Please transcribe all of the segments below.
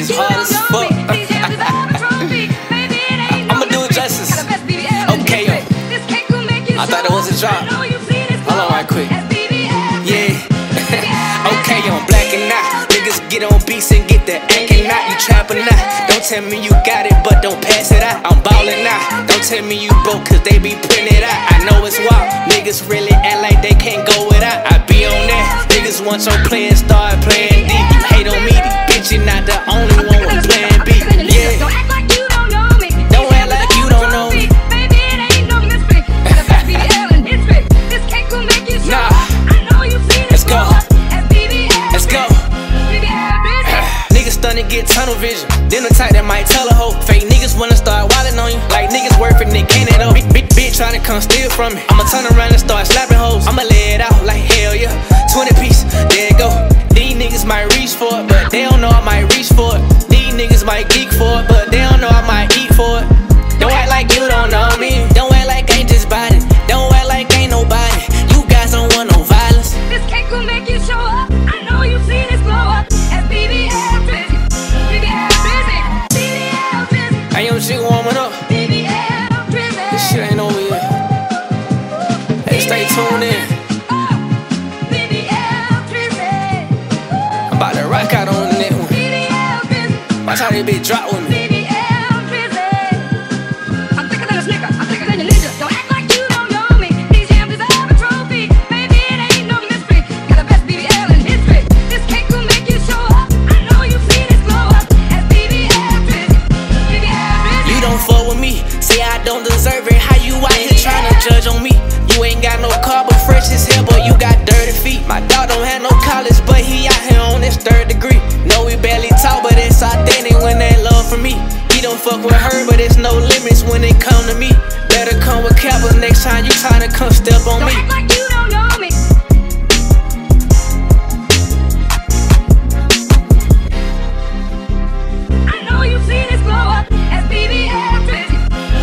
is hard as fuck. I'ma do it justice. Okay, yo. I thought it was a drop. Hold on, right quick. Yeah. okay, yo, I'm blacking out. Niggas get on beats and get the and out. You trapping out. Don't tell me you got it, but don't pass it out. I'm ballin' out. Don't tell me you broke, cause they be printing it out. I know it's wild. Niggas really act like they can't go without. I be on that. Niggas want your play start playing bitches not the only one with plan B. Yeah. Don't act like you don't know me. Don't act like you don't know me. Nah. I know you've Let's go. Let's go. Niggas stunning get tunnel vision. Then the type that might tell a hoe. Fake niggas wanna start wildin' on you. Like niggas worth it, they can't it up. Bitch, bitch, tryna come steal from me. I'ma turn around and start slapping hoes. I'ma lay it out like hell yeah. 20 piece, there it go. These niggas might reach for it, but they don't know I might reach for it. These niggas might geek for it, but they don't know I might eat for it. Don't act like you don't know me. Don't act like I ain't just body. Don't act like ain't nobody. You guys don't want no violence. This cake will make you show up. I know you've seen this blow up. As BBL Drizzy. BBL Drizzy. BBL Drizzy. Hey, young chick warming up. BBL Drizzy. This shit ain't over yet. Hey, stay tuned in. BBL busy. I'm about to rock out on Watch how they bitch drop with me. BBL Drizzy. I'm thicker than a snicker. I'm thicker than your ninja. Don't act like you don't know me. These jams deserve a trophy. Baby, it ain't no mystery. Got the best BBL in history. This cake will make you show up. I know you've this glow up. As BBL Drizzy. You don't fuck with me, say I don't deserve it. How you out here trying to judge on me? You ain't got no car, but fresh as hell, but you got fuck with her, but it's no limits when it come to me. Better come with Kappa next time you tryna come step on me. like you don't know me. I know you've seen this glow up. As BBL Drizzy.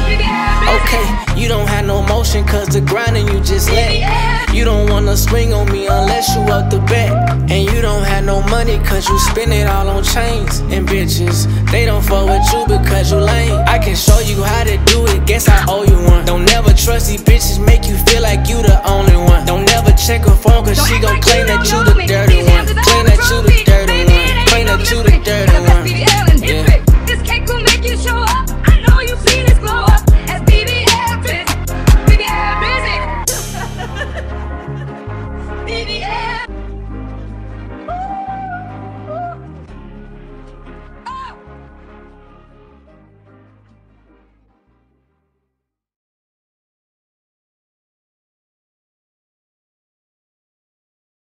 BBL Drizzy. Okay, you don't have no motion, cause the grinding you just let. You don't wanna swing on me unless you up the bet. And you don't have no money, cause you spend it all on chains. And bitches, they don't fuck with you I can show you how to do it, guess I owe you one. Don't never trust these bitches, make you feel like you the only